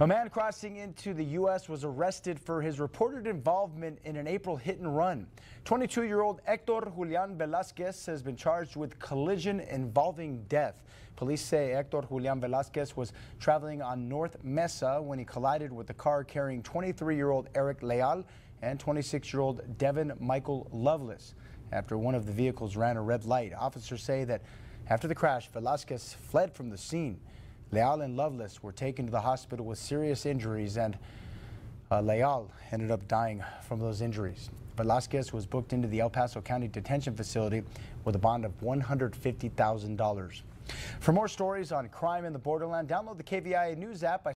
A man crossing into the U.S. was arrested for his reported involvement in an April hit and run. 22-year-old Hector Julian Velasquez has been charged with collision involving death. Police say Hector Julian Velasquez was traveling on North Mesa when he collided with a car carrying 23-year-old Eric Leal and 26-year-old Devin Michael Loveless. After one of the vehicles ran a red light, officers say that after the crash, Velasquez fled from the scene. Leal and Loveless were taken to the hospital with serious injuries, and uh, Leal ended up dying from those injuries. Velasquez was booked into the El Paso County Detention Facility with a bond of $150,000. For more stories on crime in the borderland, download the KVIA News app